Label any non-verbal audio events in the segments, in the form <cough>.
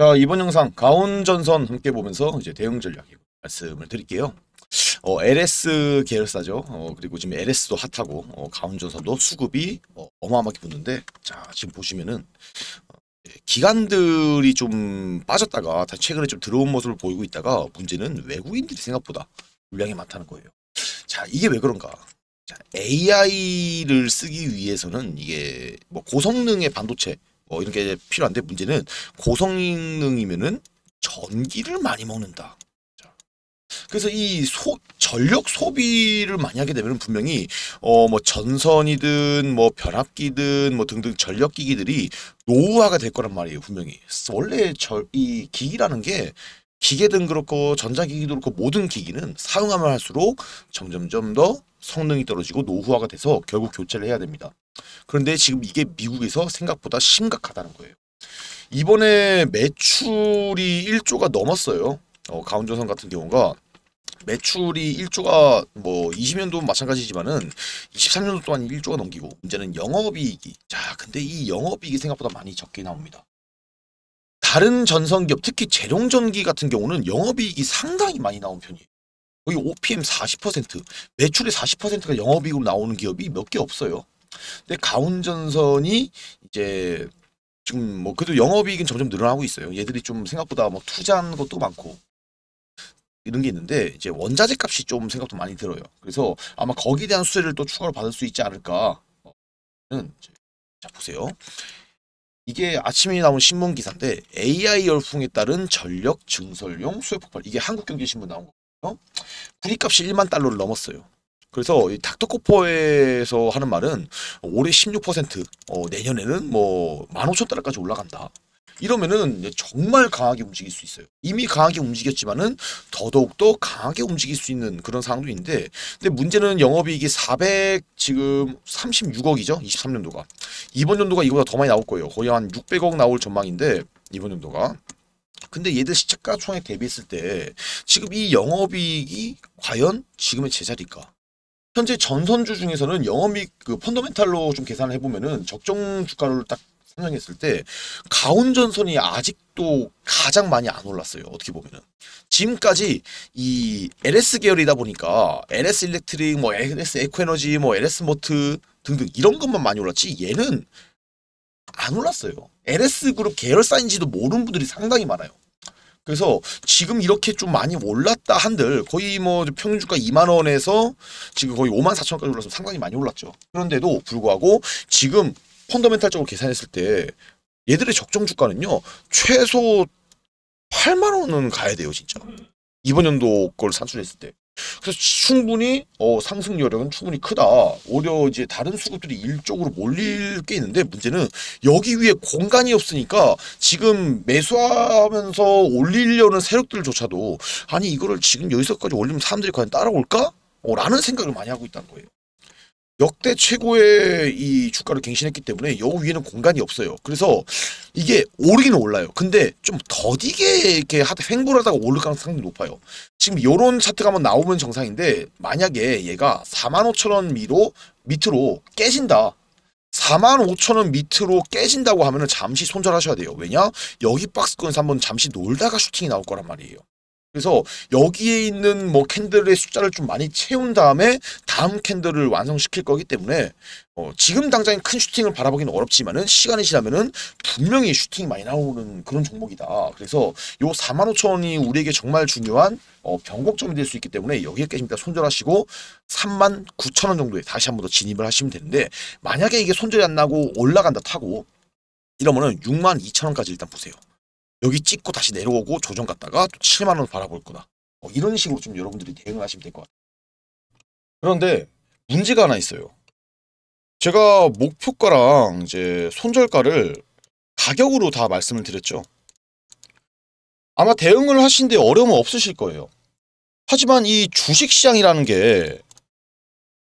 자 이번 영상 가온전선 함께 보면서 이제 대응 전략 말씀을 드릴게요. 어, LS 계열사죠. 어, 그리고 지금 LS도 핫하고 어, 가온전선도 수급이 어, 어마어마하게 붙는데 자 지금 보시면은 어, 기관들이 좀 빠졌다가 다시 최근에 좀 들어온 모습을 보이고 있다가 문제는 외국인들이 생각보다 물량이 많다는 거예요. 자 이게 왜 그런가? 자, AI를 쓰기 위해서는 이게 뭐 고성능의 반도체 뭐 이런 게 필요한데 문제는 고성능이면은 전기를 많이 먹는다. 자, 그래서 이 소, 전력 소비를 많이 하게 되면 분명히 어 뭐 전선이든 뭐 변압기든 뭐 등등 전력 기기들이 노후화가 될 거란 말이에요 분명히 원래 절, 이 기기라는 게 기계든 그렇고 전자기기도 그렇고 모든 기기는 사용하면 할수록 점점점 더 성능이 떨어지고 노후화가 돼서 결국 교체를 해야 됩니다. 그런데 지금 이게 미국에서 생각보다 심각하다는 거예요. 이번에 매출이 1조가 넘었어요. 어, 가운조선 같은 경우가 매출이 1조가 뭐 20년도 마찬가지지만은 23년도 동안 1조가 넘기고 문제는 영업이익이 자 근데 이 영업이익이 생각보다 많이 적게 나옵니다. 다른 전선기업 특히 재룡전기 같은 경우는 영업이익이 상당히 많이 나온 편이에요. 거의 OPM 40% 매출의 40%가 영업이익으로 나오는 기업이 몇 개 없어요. 근데 가운전선이 이제 지금 뭐 그래도 영업이익은 점점 늘어나고 있어요. 얘들이 좀 생각보다 뭐 투자하는 것도 많고 이런 게 있는데 이제 원자재 값이 좀 생각도 많이 들어요. 그래서 아마 거기에 대한 수혜를 또 추가로 받을 수 있지 않을까. 는자 보세요. 이게 아침에 나온 신문 기사인데 AI 열풍에 따른 전력 증설용 수요 폭발. 이게 한국경제신문 나온 거고요. 분위값이 1만 달러를 넘었어요. 그래서 이 닥터코퍼에서 하는 말은 올해 16% 어, 내년에는 뭐 15,000달러까지 올라간다. 이러면은 정말 강하게 움직일 수 있어요. 이미 강하게 움직였지만은 더더욱 더 강하게 움직일 수 있는 그런 상황도 있는데, 근데 문제는 영업이익이 400 지금 36억이죠. 23년도가 이번 연도가 이거보다 더 많이 나올 거예요. 거의 한 600억 나올 전망인데 이번 연도가. 근데 얘들 시작가 총액 대비했을 때 지금 이 영업이익이 과연 지금의 제자리일까? 현재 전선주 중에서는 영업이익 그 펀더멘탈로 좀 계산을 해보면은 적정 주가를 딱 설명했을 때 가온전선이 아직도 가장 많이 안 올랐어요. 어떻게 보면은 지금까지 이 LS 계열이다 보니까 LS 일렉트릭, 뭐 LS 에코에너지, 뭐 LS 모트 등등 이런 것만 많이 올랐지 얘는 안 올랐어요. LS 그룹 계열사인지도 모르는 분들이 상당히 많아요. 그래서 지금 이렇게 좀 많이 올랐다 한들 거의 뭐 평균 주가 2만 원에서 지금 거의 5만 4천 원까지 올라서 상당히 많이 올랐죠. 그런데도 불구하고 지금 펀더멘탈적으로 계산했을 때 얘들의 적정 주가는요 최소 8만 원은 가야 돼요 진짜 이번 연도 걸 산출했을 때 그래서 충분히 어, 상승 여력은 충분히 크다 오히려 이제 다른 수급들이 일쪽으로 몰릴 게 있는데 문제는 여기 위에 공간이 없으니까 지금 매수하면서 올리려는 세력들조차도 아니 이거를 지금 여기서까지 올리면 사람들이 과연 따라올까? 어, 라는 생각을 많이 하고 있다는 거예요. 역대 최고의 이 주가를 갱신했기 때문에 여기 위에는 공간이 없어요. 그래서 이게 오르기는 올라요. 근데 좀 더디게 이렇게 하다 횡보하다가 오를 가능성이 높아요. 지금 이런 차트가 한번 나오면 정상인데 만약에 얘가 4만 5천 원 미로 밑으로 깨진다. 4만 5천 원 밑으로 깨진다고 하면 은 잠시 손절하셔야 돼요. 왜냐? 여기 박스권에서 한번 잠시 놀다가 슈팅이 나올 거란 말이에요. 그래서 여기에 있는 뭐 캔들의 숫자를 좀 많이 채운 다음에 다음 캔들을 완성시킬 거기 때문에 어 지금 당장 큰 슈팅을 바라보기는 어렵지만은 시간이 지나면은 분명히 슈팅이 많이 나오는 그런 종목이다. 그래서 요 4만 5천 원이 우리에게 정말 중요한 어 변곡점이 될 수 있기 때문에 여기에 깨집니다. 손절하시고 3만 9천 원 정도에 다시 한 번 더 진입을 하시면 되는데 만약에 이게 손절이 안 나고 올라간다 타고 이러면은 6만 2천 원까지 일단 보세요. 여기 찍고 다시 내려오고 조정 갔다가 또 7만 원 바라볼 거다. 어, 이런 식으로 좀 여러분들이 대응을 하시면 될 것 같아요. 그런데 문제가 하나 있어요. 제가 목표가랑 이제 손절가를 가격으로 다 말씀을 드렸죠. 아마 대응을 하신데 어려움은 없으실 거예요. 하지만 이 주식시장이라는 게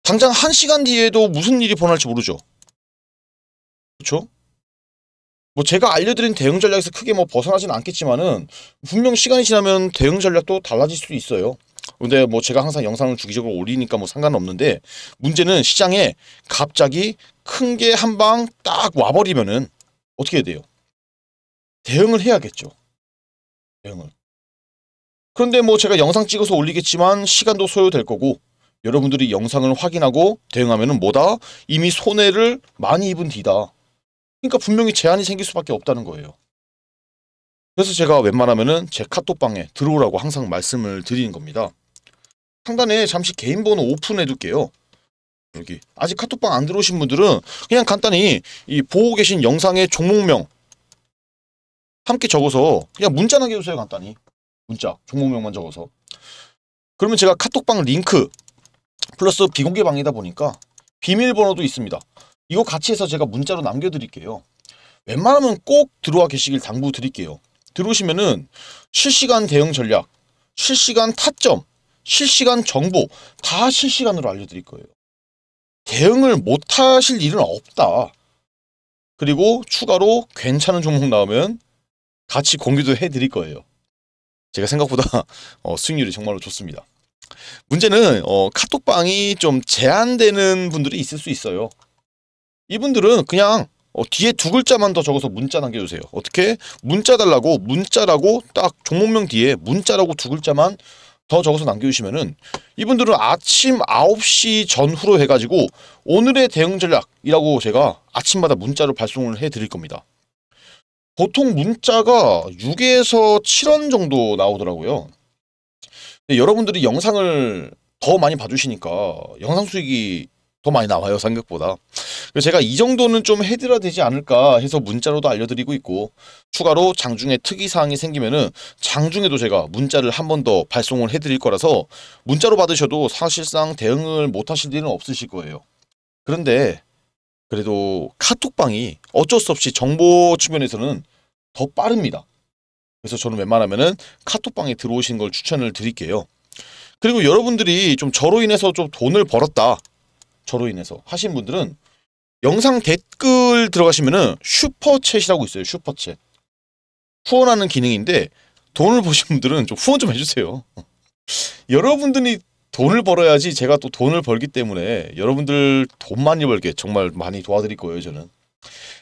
당장 한 시간 뒤에도 무슨 일이 벌어날지 모르죠. 그렇죠? 뭐 제가 알려드린 대응 전략에서 크게 뭐 벗어나지는 않겠지만은 분명 시간이 지나면 대응 전략도 달라질 수 있어요. 근데 뭐 제가 항상 영상을 주기적으로 올리니까 뭐 상관은 없는데 문제는 시장에 갑자기 큰 게 한 방 딱 와버리면은 어떻게 돼요? 대응을 해야겠죠. 대응을. 그런데 뭐 제가 영상 찍어서 올리겠지만 시간도 소요될 거고 여러분들이 영상을 확인하고 대응하면은 뭐다? 이미 손해를 많이 입은 뒤다. 그러니까 분명히 제한이 생길 수밖에 없다는 거예요. 그래서 제가 웬만하면은 제 카톡방에 들어오라고 항상 말씀을 드리는 겁니다. 상단에 잠시 개인 번호 오픈해 둘게요. 여기 아직 카톡방 안 들어오신 분들은 그냥 간단히 이 보고 계신 영상의 종목명 함께 적어서 그냥 문자 남겨주세요 간단히 문자 종목명만 적어서 그러면 제가 카톡방 링크 플러스 비공개 방이다 보니까 비밀번호도 있습니다 이거 같이 해서 제가 문자로 남겨드릴게요 웬만하면 꼭 들어와 계시길 당부드릴게요 들어오시면은 실시간 대응 전략 실시간 타점 실시간 정보 다 실시간으로 알려드릴 거예요 대응을 못하실 일은 없다 그리고 추가로 괜찮은 종목 나오면 같이 공유도 해드릴 거예요. 제가 생각보다 어, 수익률이 정말로 좋습니다. 문제는 어, 카톡방이 좀 제한되는 분들이 있을 수 있어요. 이분들은 그냥 어, 뒤에 두 글자만 더 적어서 문자 남겨주세요. 어떻게? 문자 달라고 문자라고 딱 종목명 뒤에 문자라고 두 글자만 더 적어서 남겨주시면은 이분들은 아침 9시 전후로 해가지고 오늘의 대응 전략이라고 제가 아침마다 문자로 발송을 해드릴 겁니다. 보통 문자가 6에서 7원 정도 나오더라고요. 여러분들이 영상을 더 많이 봐주시니까 영상 수익이 더 많이 나와요 생각보다 제가 이 정도는 좀 해드려야 되지 않을까 해서 문자로도 알려드리고 있고 추가로 장중에 특이사항이 생기면은 장중에도 제가 문자를 한 번 더 발송을 해드릴 거라서 문자로 받으셔도 사실상 대응을 못 하실 일은 없으실 거예요 그런데 그래도 카톡방이 어쩔 수 없이 정보 측면에서는 더 빠릅니다. 그래서 저는 웬만하면은 카톡방에 들어오신 걸 추천을 드릴게요. 그리고 여러분들이 좀 저로 인해서 좀 돈을 벌었다. 저로 인해서 하신 분들은 영상 댓글 들어가시면은 슈퍼챗이라고 있어요. 슈퍼챗. 후원하는 기능인데 돈을 보신 분들은 좀 후원 좀 해주세요. 여러분들이 돈을 벌어야지 제가 또 돈을 벌기 때문에 여러분들 돈 많이 벌게 정말 많이 도와드릴 거예요 저는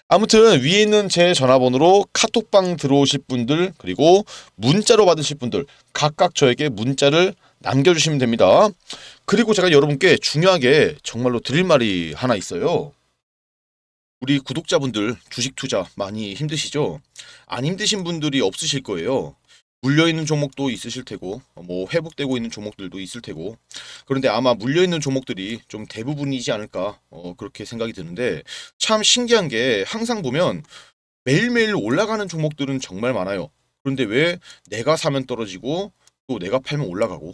아무튼 위에 있는 제 전화번호로 카톡방 들어오실 분들 그리고 문자로 받으실 분들 각각 저에게 문자를 남겨주시면 됩니다. 그리고 제가 여러분께 중요하게 정말로 드릴 말이 하나 있어요. 우리 구독자분들 주식 투자 많이 힘드시죠? 안 힘드신 분들이 없으실 거예요. 물려있는 종목도 있으실 테고 뭐 회복되고 있는 종목들도 있을 테고. 그런데 아마 물려있는 종목들이 좀 대부분이지 않을까 어, 그렇게 생각이 드는데 참 신기한 게 항상 보면 매일매일 올라가는 종목들은 정말 많아요. 그런데 왜 내가 사면 떨어지고 또 내가 팔면 올라가고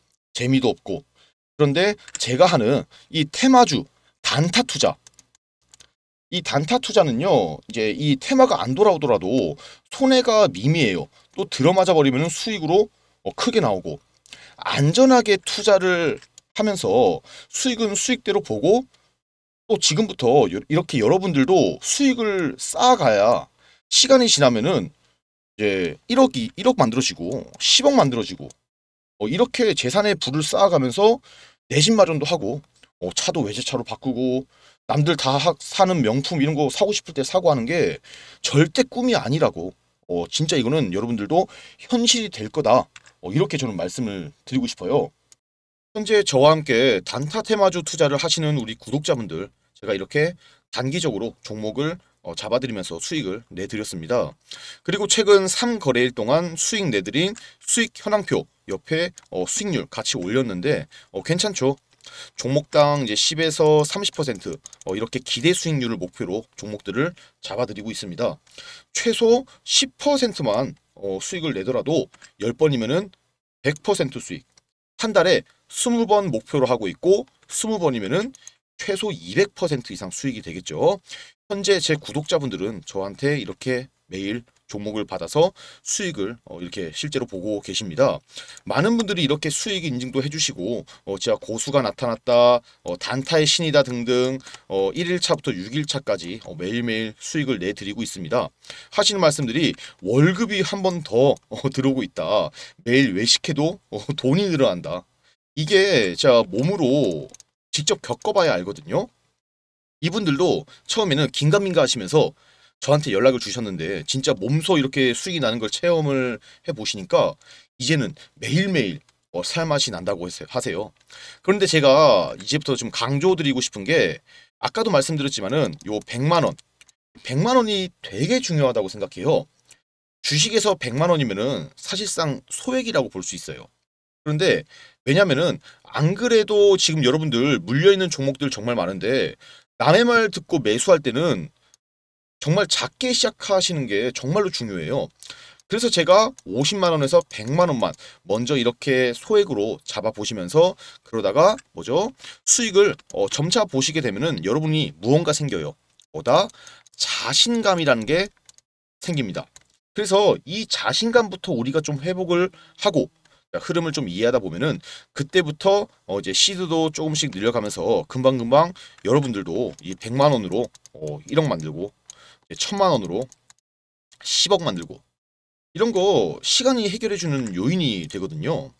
재미도 없고. 그런데 제가 하는 이 테마주 단타 투자. 이 단타 투자는요 이제 이 테마가 안 돌아오더라도 손해가 미미해요. 또 들어맞아 버리면 수익으로 어, 크게 나오고. 안전하게 투자를 하면서 수익은 수익대로 보고 또 지금부터 이렇게 여러분들도 수익을 쌓아가야 시간이 지나면은 이제 1억이 1억 만들어지고 10억 만들어지고 어, 이렇게 재산의 부를 쌓아가면서 내집 마련도 하고 어, 차도 외제차로 바꾸고 남들 다 사는 명품 이런 거 사고 싶을 때 사고 하는 게 절대 꿈이 아니라고 어, 진짜 이거는 여러분들도 현실이 될 거다 어, 이렇게 저는 말씀을 드리고 싶어요. 현재 저와 함께 단타 테마주 투자를 하시는 우리 구독자분들 제가 이렇게 단기적으로 종목을 어, 잡아드리면서 수익을 내드렸습니다. 그리고 최근 3거래일 동안 수익 내드린 수익 현황표 옆에 어, 수익률 같이 올렸는데 어, 괜찮죠? 종목당 이제 10에서 30% 어, 이렇게 기대 수익률을 목표로 종목들을 잡아드리고 있습니다. 최소 10%만 어, 수익을 내더라도 10번이면 은 100% 수익. 한 달에 20번 목표로 하고 있고 20번이면 은 최소 200% 이상 수익이 되겠죠. 현재 제 구독자분들은 저한테 이렇게 매일 종목을 받아서 수익을 어, 이렇게 실제로 보고 계십니다. 많은 분들이 이렇게 수익 인증도 해주시고 어, 제가 고수가 나타났다, 어, 단타의 신이다 등등 어, 1일차부터 6일차까지 어, 매일매일 수익을 내드리고 있습니다. 하시는 말씀들이 월급이 한 번더 어, 들어오고 있다. 매일 외식해도 어, 돈이 늘어난다. 이게 제가 몸으로 직접 겪어봐야 알거든요. 이분들도 처음에는 긴가민가 하시면서 저한테 연락을 주셨는데 진짜 몸소 이렇게 수익이 나는 걸 체험을 해 보시니까 이제는 매일매일 어, 살맛이 난다고 하세요. 그런데 제가 이제부터 좀 강조드리고 싶은 게 아까도 말씀드렸지만은 요 100만 원, 100만 원이 되게 중요하다고 생각해요. 주식에서 100만 원이면은 사실상 소액이라고 볼 수 있어요. 그런데 왜냐면은 안 그래도 지금 여러분들 물려 있는 종목들 정말 많은데 남의 말 듣고 매수할 때는 정말 작게 시작하시는 게 정말로 중요해요. 그래서 제가 50만 원에서 100만 원만 먼저 이렇게 소액으로 잡아 보시면서 그러다가 뭐죠? 수익을 어, 점차 보시게 되면은 여러분이 무언가 생겨요. 보다 자신감이라는 게 생깁니다. 그래서 이 자신감부터 우리가 좀 회복을 하고 흐름을 좀 이해하다 보면은 그때부터 어 이제 시드도 조금씩 늘려가면서 금방금방 여러분들도 이 100만 원으로 어 1억 만들고 1000만 원으로 10억 만들고 이런 거 시간이 해결해 주는 요인이 되거든요.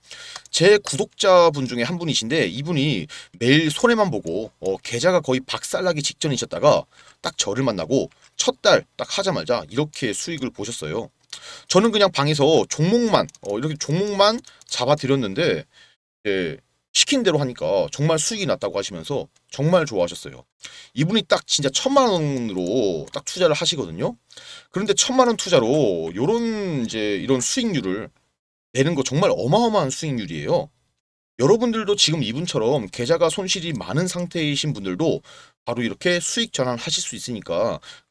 제 구독자분 중에 한 분이신데 이분이 매일 손해만 보고 어 계좌가 거의 박살나기 직전이셨다가 딱 저를 만나고 첫 달 딱 하자마자 이렇게 수익을 보셨어요. 저는 그냥 방에서 종목만 어 이렇게 종목만 잡아 드렸는데 예, 시킨 대로 하니까 정말 수익이 났다고 하시면서 정말 좋아하셨어요. 이분이 딱 진짜 천만 원으로 딱 투자를 하시거든요. 그런데 천만 원 투자로 요런 이제 이런 수익률을 내는 거 정말 어마어마한 수익률이에요. 여러분들도 지금 이분처럼 계좌가 손실이 많은 상태이신 분들도 바로 이렇게 수익 전환하실 수 있으니까 꼭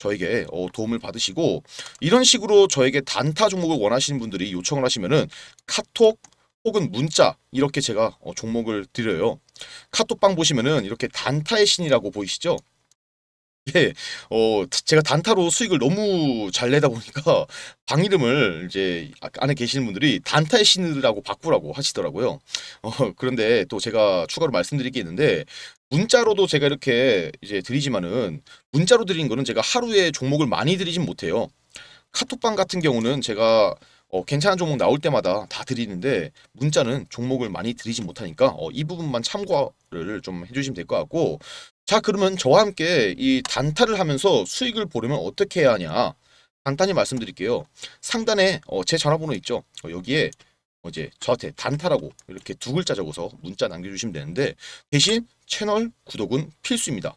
저에게 어, 도움을 받으시고 이런 식으로 저에게 단타 종목을 원하시는 분들이 요청을 하시면은 카톡 혹은 문자 이렇게 제가 어, 종목을 드려요. 카톡방 보시면은 이렇게 단타의 신이라고 보이시죠? <laughs> 예, 어, 제가 단타로 수익을 너무 잘 내다 보니까 <laughs> 방 이름을 이제 안에 계시는 분들이 단타의 신이라고 바꾸라고 하시더라고요. 어, 그런데 또 제가 추가로 말씀드릴 게 있는데 문자로도 제가 이렇게 이제 드리지만은 문자로 드린 거는 제가 하루에 종목을 많이 드리진 못해요. 카톡방 같은 경우는 제가 어, 괜찮은 종목 나올 때마다 다 드리는데 문자는 종목을 많이 드리지 못하니까 어, 이 부분만 참고를 좀 해주시면 될 것 같고 자 그러면 저와 함께 이 단타를 하면서 수익을 보려면 어떻게 해야 하냐? 간단히 말씀드릴게요. 상단에 어, 제 전화번호 있죠? 어, 여기에 어, 이제 저한테 단타라고 이렇게 두 글자 적어서 문자 남겨주시면 되는데 대신 채널 구독은 필수입니다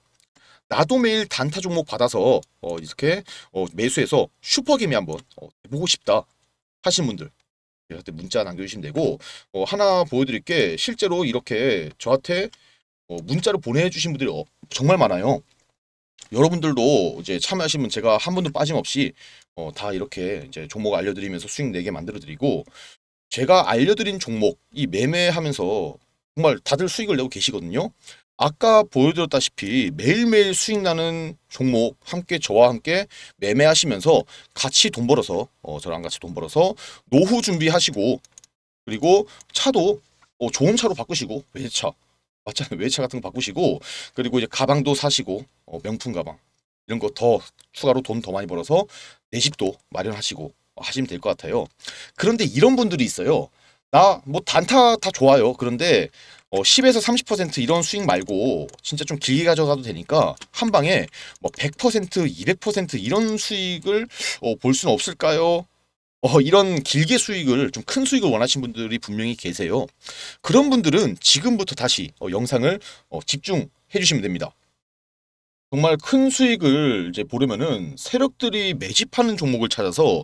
나도 매일 단타 종목 받아서 어, 이렇게 어, 매수해서 슈퍼게임이 한번 어, 보고 싶다 하신 분들 저한테 문자 남겨주시면 되고 어, 하나 보여드릴 게 실제로 이렇게 저한테 어, 문자를 보내주신 분들이 어, 정말 많아요. 여러분들도 이제 참여하시면 제가 한 분도 빠짐없이 어, 다 이렇게 이제 종목 알려드리면서 수익 내게 만들어드리고 제가 알려드린 종목 이 매매하면서 정말 다들 수익을 내고 계시거든요. 아까 보여드렸다시피 매일매일 수익 나는 종목 함께 저와 함께 매매하시면서 같이 돈 벌어서 어, 저랑 같이 돈 벌어서 노후 준비하시고 그리고 차도 어, 좋은 차로 바꾸시고 외제차 맞잖아요 외제차 같은 거 바꾸시고 그리고 이제 가방도 사시고 어, 명품 가방 이런 거 더 추가로 돈 더 많이 벌어서 내 집도 마련하시고 하시면 될 것 같아요. 그런데 이런 분들이 있어요. 나 뭐 단타 다 좋아요. 그런데 어, 10에서 30% 이런 수익 말고 진짜 좀 길게 가져가도 되니까 한 방에 뭐 100%, 200% 이런 수익을 어, 볼 수는 없을까요? 어, 이런 길게 수익을 좀 큰 수익을 원하시는 분들이 분명히 계세요. 그런 분들은 지금부터 다시 어, 영상을 어, 집중해 주시면 됩니다. 정말 큰 수익을 이제 보려면은 세력들이 매집하는 종목을 찾아서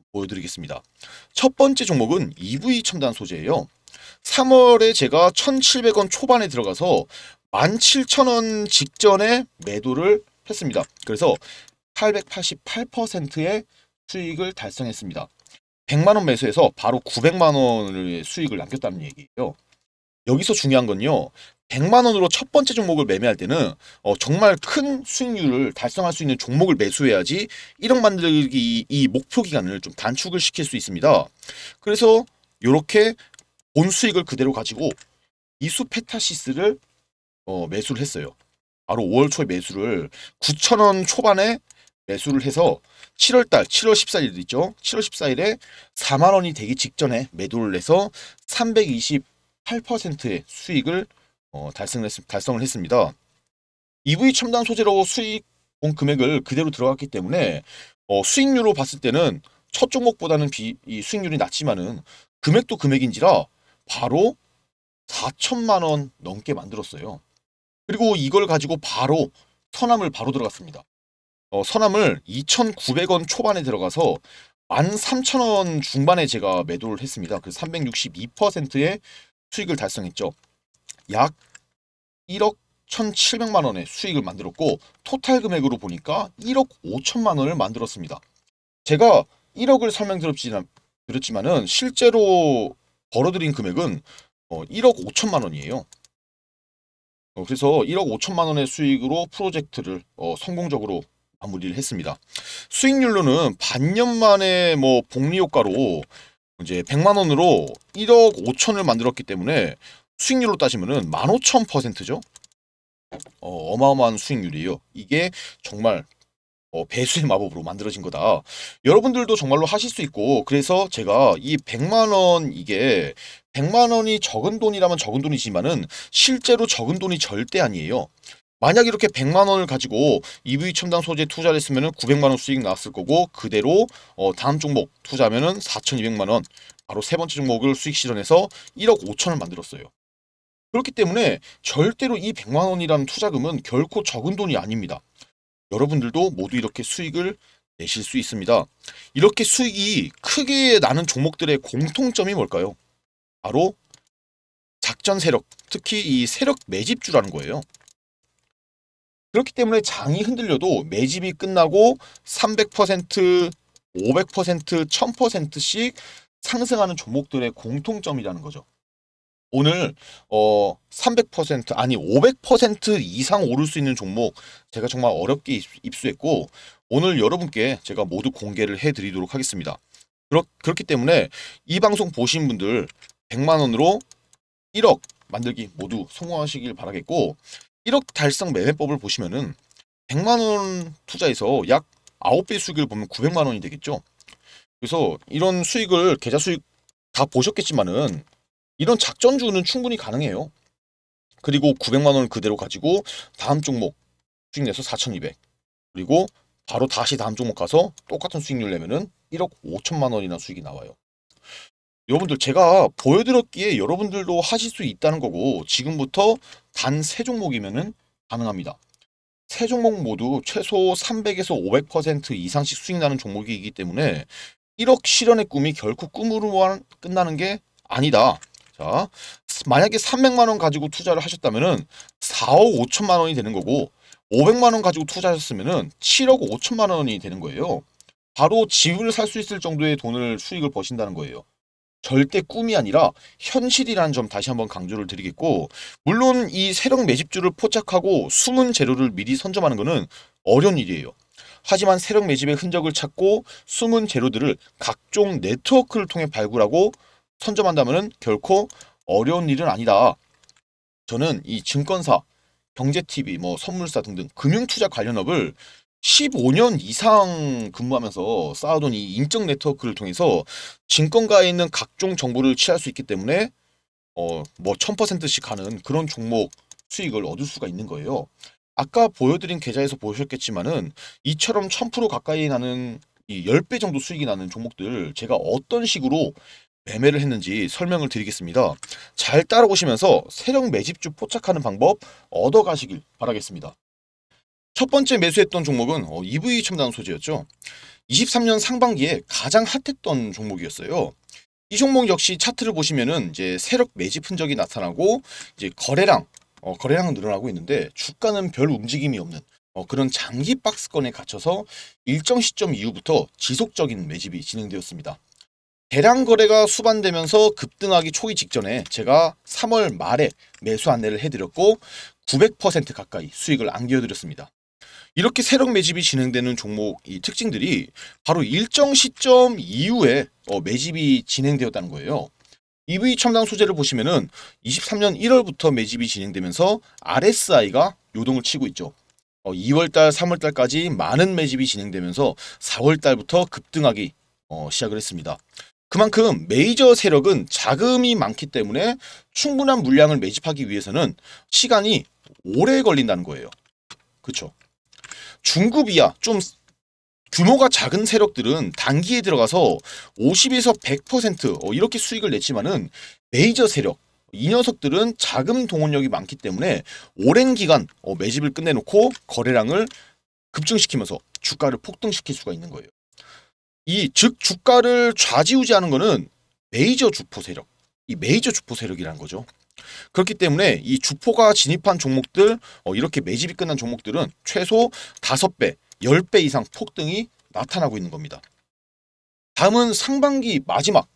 보여드리겠습니다. 첫 번째 종목은 EV 첨단 소재예요. 3월에 제가 1,700원 초반에 들어가서 17,000원 직전에 매도를 했습니다. 그래서 888%의 수익을 달성했습니다. 100만 원 매수해서 바로 900만 원의 수익을 남겼다는 얘기예요. 여기서 중요한 건요. 100만 원으로 첫 번째 종목을 매매할 때는 어, 정말 큰 수익률을 달성할 수 있는 종목을 매수해야지 1억 만들기 이 목표 기간을 좀 단축을 시킬 수 있습니다. 그래서 이렇게 본 수익을 그대로 가지고 이수 페타시스를 어, 매수를 했어요. 바로 5월 초에 매수를 9,000원 초반에 매수를 해서 7월달 7월 14일 있죠. 7월 14일에 4만 원이 되기 직전에 매도를 해서 328%의 수익을 어, 달성을, 했, 달성을 했습니다. EV 첨단 소재로 수익 본 금액을 그대로 들어갔기 때문에 어, 수익률로 봤을 때는 첫 종목보다는 비, 이 수익률이 낮지만은 금액도 금액인지라 바로 4천만 원 넘게 만들었어요. 그리고 이걸 가지고 바로 선암을 바로 들어갔습니다. 어, 선암을 2,900원 초반에 들어가서 13,000원 중반에 제가 매도를 했습니다. 그래서 362%의 수익을 달성했죠. 약 1억 1,700만 원의 수익을 만들었고 토탈 금액으로 보니까 1억 5천만 원을 만들었습니다. 제가 1억을 설명드렸지만 은 실제로 벌어들인 금액은 어, 1억 5천만 원이에요. 어, 그래서 1억 5천만 원의 수익으로 프로젝트를 어, 성공적으로 마무리를 했습니다. 수익률로는 반년 만에 뭐 복리 효과로 이제 100만 원으로 1억 5천을 만들었기 때문에 수익률로 따지면은 15,000%죠. 어, 어마어마한 수익률이에요. 이게 정말 어, 배수의 마법으로 만들어진 거다. 여러분들도 정말로 하실 수 있고 그래서 제가 이 100만 원 이게 100만 원이 적은 돈이라면 적은 돈이지만은 실제로 적은 돈이 절대 아니에요. 만약 이렇게 100만 원을 가지고 EV 첨단 소재 투자를 했으면은 900만 원 수익 나왔을 거고 그대로 어, 다음 종목 투자하면은 4,200만 원 바로 세 번째 종목을 수익 실현해서 1억 5천을 만들었어요. 그렇기 때문에 절대로 이 100만 원이라는 투자금은 결코 적은 돈이 아닙니다. 여러분들도 모두 이렇게 수익을 내실 수 있습니다. 이렇게 수익이 크게 나는 종목들의 공통점이 뭘까요? 바로 작전 세력, 특히 이 세력 매집주라는 거예요. 그렇기 때문에 장이 흔들려도 매집이 끝나고 300%, 500%, 1000%씩 상승하는 종목들의 공통점이라는 거죠. 오늘 어 300% 아니 500% 이상 오를 수 있는 종목 제가 정말 어렵게 입- 입수했고 오늘 여러분께 제가 모두 공개를 해드리도록 하겠습니다. 그렇, 그렇기 때문에 이 방송 보신 분들 100만 원으로 1억 만들기 모두 성공하시길 바라겠고 1억 달성 매매법을 보시면은 100만 원 투자해서 약 9배 수익을 보면 900만 원이 되겠죠. 그래서 이런 수익을 계좌 수익 다 보셨겠지만은 이런 작전주는 충분히 가능해요. 그리고 900만 원을 그대로 가지고 다음 종목 수익 내서 4,200. 그리고 바로 다시 다음 종목 가서 똑같은 수익률 내면은 1억 5천만 원이나 수익이 나와요. 여러분들 제가 보여드렸기에 여러분들도 하실 수 있다는 거고 지금부터 단 세 종목이면은 가능합니다. 세 종목 모두 최소 300에서 500% 이상씩 수익 나는 종목이기 때문에 1억 실현의 꿈이 결코 꿈으로만 끝나는 게 아니다. 자, 만약에 300만 원 가지고 투자를 하셨다면은 4억 5천만 원이 되는 거고 500만 원 가지고 투자하셨으면은 7억 5천만 원이 되는 거예요. 바로 집을 살 수 있을 정도의 돈을 수익을 버신다는 거예요. 절대 꿈이 아니라 현실이라는 점 다시 한번 강조를 드리겠고 물론 이 세력 매집주를 포착하고 숨은 재료를 미리 선점하는 것은 어려운 일이에요. 하지만 세력 매집의 흔적을 찾고 숨은 재료들을 각종 네트워크를 통해 발굴하고 선점한다면 결코 어려운 일은 아니다. 저는 이 증권사, 경제TV, 뭐 선물사 등등 금융투자 관련 업을 15년 이상 근무하면서 쌓아둔 이 인적 네트워크를 통해서 증권가에 있는 각종 정보를 취할 수 있기 때문에 어 뭐 1000%씩 가는 그런 종목 수익을 얻을 수가 있는 거예요. 아까 보여드린 계좌에서 보셨겠지만은 이처럼 1000% 가까이 나는 이 10배 정도 수익이 나는 종목들 제가 어떤 식으로 매매를 했는지 설명을 드리겠습니다. 잘 따라오시면서 세력 매집주 포착하는 방법 얻어가시길 바라겠습니다. 첫 번째 매수했던 종목은 어, EV 첨단 소재였죠. 23년 상반기에 가장 핫했던 종목이었어요. 이 종목 역시 차트를 보시면은 이제 세력 매집 흔적이 나타나고 이제 거래량 어, 거래량은 늘어나고 있는데 주가는 별 움직임이 없는 어, 그런 장기 박스권에 갇혀서 일정 시점 이후부터 지속적인 매집이 진행되었습니다. 대량 거래가 수반되면서 급등하기 초기 직전에 제가 3월 말에 매수 안내를 해드렸고 900% 가까이 수익을 안겨드렸습니다. 이렇게 세력 매집이 진행되는 종목 이 특징들이 바로 일정 시점 이후에 어, 매집이 진행되었다는 거예요. EV 첨단 소재를 보시면은 23년 1월부터 매집이 진행되면서 RSI가 요동을 치고 있죠. 어, 2월달, 3월달까지 많은 매집이 진행되면서 4월달부터 급등하기 어, 시작을 했습니다. 그만큼 메이저 세력은 자금이 많기 때문에 충분한 물량을 매집하기 위해서는 시간이 오래 걸린다는 거예요. 그렇죠? 중급 이하 좀 규모가 작은 세력들은 단기에 들어가서 50에서 100% 어, 이렇게 수익을 냈지만은 메이저 세력 이 녀석들은 자금 동원력이 많기 때문에 오랜 기간 어, 매집을 끝내놓고 거래량을 급증시키면서 주가를 폭등시킬 수가 있는 거예요. 이 즉 주가를 좌지우지하는 거는 메이저 주포 세력, 이 메이저 주포 세력이라는 거죠. 그렇기 때문에 이 주포가 진입한 종목들 어, 이렇게 매집이 끝난 종목들은 최소 5배, 10배 이상 폭등이 나타나고 있는 겁니다. 다음은 상반기 마지막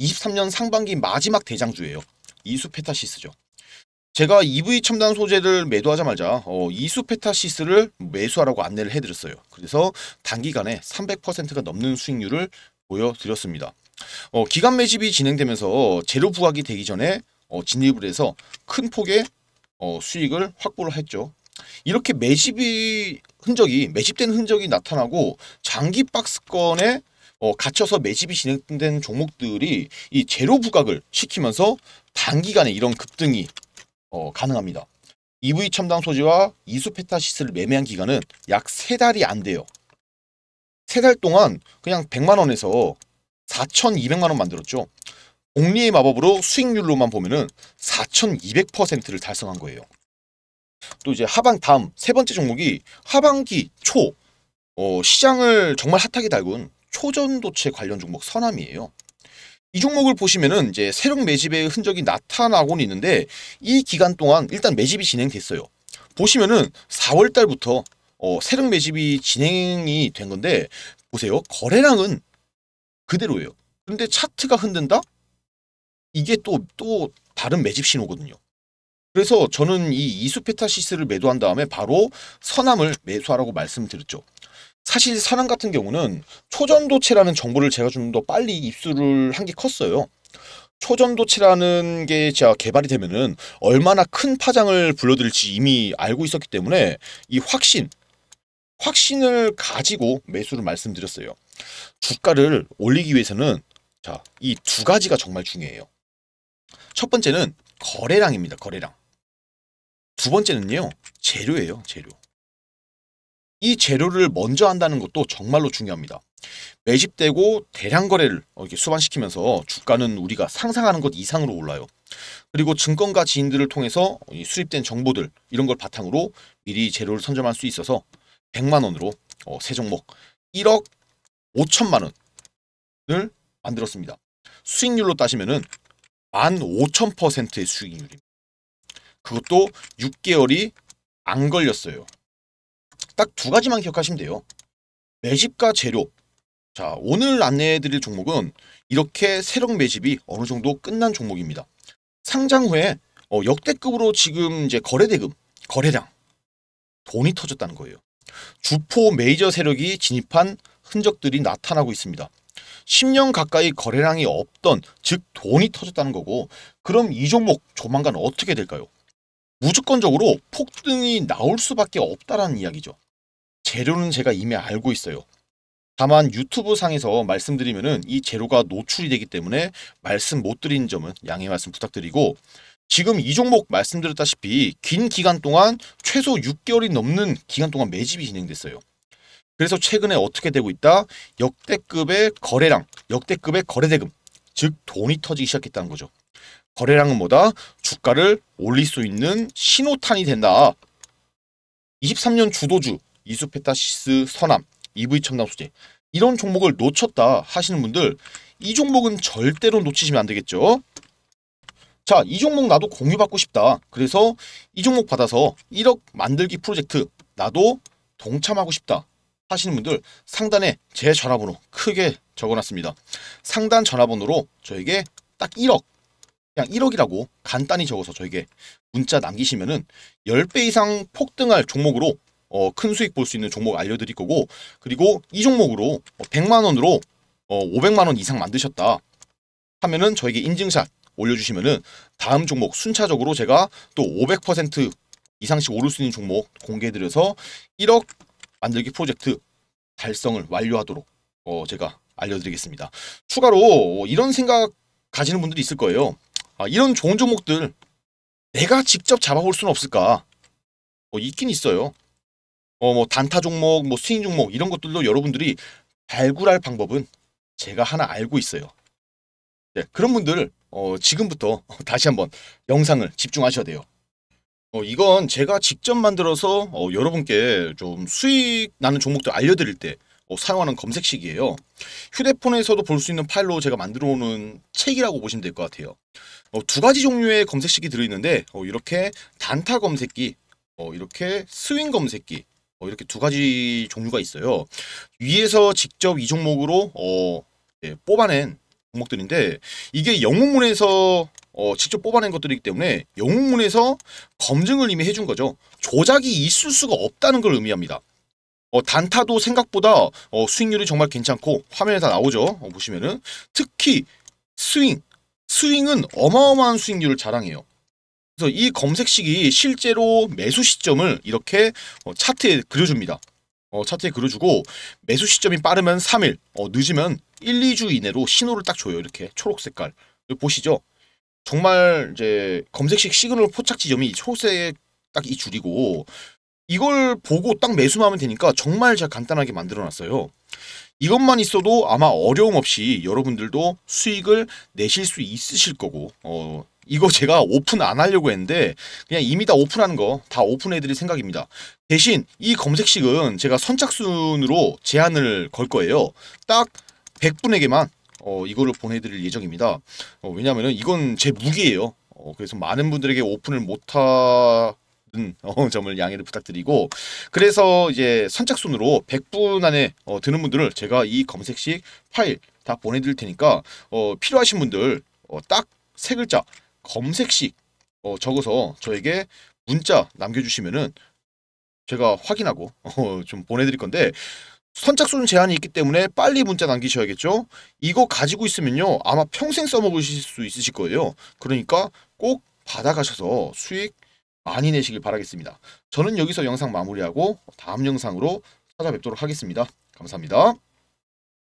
23년 상반기 마지막 대장주예요. 이수페타시스죠. 제가 EV 첨단 소재를 매도하자마자 어, 이수페타시스를 매수하라고 안내를 해드렸어요. 그래서 단기간에 300%가 넘는 수익률을 보여드렸습니다. 어, 기간 매집이 진행되면서 재료 부각이 되기 전에 어, 진입을 해서 큰 폭의 어, 수익을 확보를 했죠. 이렇게 매집이 흔적이 매집된 흔적이 나타나고 장기 박스권에 어, 갇혀서 매집이 진행된 종목들이 이 재료 부각을 시키면서 단기간에 이런 급등이 어, 가능합니다. EV 첨단 소재와 이수페타시스를 매매한 기간은 약 세 달이 안 돼요. 세 달 동안 그냥 100만 원에서 4,200만 원 만들었죠. 공리의 마법으로 수익률로만 보면은 4,200%를 달성한 거예요. 또 이제 하반 다음 세 번째 종목이 하반기 초 어, 시장을 정말 핫하게 달군 초전도체 관련 종목 선암이에요. 이 종목을 보시면은 이제 세력 매집의 흔적이 나타나고는 있는데 이 기간 동안 일단 매집이 진행됐어요. 보시면은 4월 달부터 어, 세력 매집이 진행이 된 건데 보세요. 거래량은 그대로예요. 근데 차트가 흔든다? 이게 또, 또 다른 매집 신호거든요. 그래서 저는 이 이수페타시스를 매도한 다음에 바로 선암을 매수하라고 말씀드렸죠. 사실 선암 같은 경우는 초전도체라는 정보를 제가 좀 더 빨리 입수를 한 게 컸어요. 초전도체라는 게 진짜 개발이 되면은 얼마나 큰 파장을 불러들일지 이미 알고 있었기 때문에 이 확신, 확신을 가지고 매수를 말씀드렸어요. 주가를 올리기 위해서는 자, 이 두 가지가 정말 중요해요. 첫 번째는 거래량입니다. 거래량. 두 번째는요. 재료예요. 재료. 이 재료를 먼저 한다는 것도 정말로 중요합니다. 매집되고 대량 거래를 어, 이렇게 수반시키면서 주가는 우리가 상상하는 것 이상으로 올라요. 그리고 증권가 지인들을 통해서 이 수립된 정보들 이런 걸 바탕으로 미리 재료를 선점할 수 있어서 100만 원으로 어, 세 종목 1억 5천만 원을 만들었습니다. 수익률로 따지면은 15,000%의 수익률입니다. 그것도 6개월이 안 걸렸어요. 딱 두 가지만 기억하시면 돼요. 매집과 재료. 자, 오늘 안내해드릴 종목은 이렇게 세력 매집이 어느 정도 끝난 종목입니다. 상장 후에 어, 역대급으로 지금 이제 거래대금, 거래량 돈이 터졌다는 거예요. 주포 메이저 세력이 진입한 흔적들이 나타나고 있습니다. 10년 가까이 거래량이 없던 즉 돈이 터졌다는 거고 그럼 이 종목 조만간 어떻게 될까요? 무조건적으로 폭등이 나올 수밖에 없다라는 이야기죠. 재료는 제가 이미 알고 있어요. 다만 유튜브 상에서 말씀드리면은 이 재료가 노출이 되기 때문에 말씀 못 드린 점은 양해 말씀 부탁드리고 지금 이 종목 말씀드렸다시피 긴 기간 동안 최소 6개월이 넘는 기간 동안 매집이 진행됐어요. 그래서 최근에 어떻게 되고 있다? 역대급의 거래량, 역대급의 거래대금, 즉 돈이 터지기 시작했다는 거죠. 거래량은 뭐다? 주가를 올릴 수 있는 신호탄이 된다. 23년 주도주 이수페타시스 선암, EV 첨단 소재 이런 종목을 놓쳤다 하시는 분들 이 종목은 절대로 놓치시면 안 되겠죠. 자, 이 종목 나도 공유받고 싶다. 그래서 이 종목 받아서 1억 만들기 프로젝트 나도 동참하고 싶다. 하시는 분들 상단에 제 전화번호 크게 적어놨습니다. 상단 전화번호로 저에게 딱 1억 그냥 1억이라고 간단히 적어서 저에게 문자 남기시면 은 10배 이상 폭등할 종목으로 어, 큰 수익 볼 수 있는 종목 알려드릴 거고 그리고 이 종목으로 100만 원으로 어, 500만 원 이상 만드셨다 하면은 저에게 인증샷 올려주시면은 다음 종목 순차적으로 제가 또 500% 이상씩 오를 수 있는 종목 공개해드려서 1억 만들기 프로젝트 달성을 완료하도록 어, 제가 알려드리겠습니다. 추가로 이런 생각 가지는 분들이 있을 거예요. 아, 이런 좋은 종목들 내가 직접 잡아볼 수는 없을까? 어, 있긴 있어요. 어, 뭐 단타 종목, 뭐 스윙 종목 이런 것들도 여러분들이 발굴할 방법은 제가 하나 알고 있어요. 네, 그런 분들 어, 지금부터 <laughs> 다시 한번 영상을 집중하셔야 돼요. 어, 이건 제가 직접 만들어서 어, 여러분께 좀 수익 나는 종목들 알려드릴 때 어, 사용하는 검색식이에요. 휴대폰에서도 볼 수 있는 파일로 제가 만들어 오는 책이라고 보시면 될 것 같아요. 어, 두 가지 종류의 검색식이 들어있는데 어, 이렇게 단타 검색기, 어, 이렇게 스윙 검색기 어, 이렇게 두 가지 종류가 있어요. 위에서 직접 이 종목으로 어, 예, 뽑아낸 종목들인데 이게 영웅문에서 어, 직접 뽑아낸 것들이기 때문에 영웅문에서 검증을 이미 해준 거죠. 조작이 있을 수가 없다는 걸 의미합니다. 어, 단타도 생각보다 어, 수익률이 정말 괜찮고 화면에 다 나오죠. 어, 보시면은 특히 스윙, 스윙은 어마어마한 수익률을 자랑해요. 그래서 이 검색식이 실제로 매수 시점을 이렇게 어, 차트에 그려줍니다. 어, 차트에 그려주고 매수 시점이 빠르면 3일, 어, 늦으면 1, 2주 이내로 신호를 딱 줘요. 이렇게 초록 색깔. 보시죠. 정말 이제 검색식 시그널 포착 지점이 초록색 딱 이 줄이고 이걸 보고 딱 매수만 하면 되니까 정말 제가 간단하게 만들어 놨어요. 이것만 있어도 아마 어려움 없이 여러분들도 수익을 내실 수 있으실 거고 어 이거 제가 오픈 안 하려고 했는데 그냥 이미 다 오픈하는 거다 오픈해 드릴 생각입니다. 대신 이 검색식은 제가 선착순으로 제한을 걸 거예요. 딱 100분에게만 어, 이거를 보내드릴 예정입니다. 어, 왜냐하면 이건 제 무기예요. 어, 그래서 많은 분들에게 오픈을 못하는 어, <laughs> 점을 양해를 부탁드리고 그래서 이제 선착순으로 100분 안에 어, 드는 분들을 제가 이 검색식 파일 다 보내드릴 테니까 어, 필요하신 분들 어, 딱 세 글자 검색식 어, 적어서 저에게 문자 남겨주시면은 제가 확인하고 어, 좀 보내드릴 건데 선착순 제한이 있기 때문에 빨리 문자 남기셔야겠죠. 이거 가지고 있으면요 아마 평생 써먹으실 수 있으실 거예요. 그러니까 꼭 받아가셔서 수익 많이 내시길 바라겠습니다. 저는 여기서 영상 마무리하고 다음 영상으로 찾아뵙도록 하겠습니다. 감사합니다.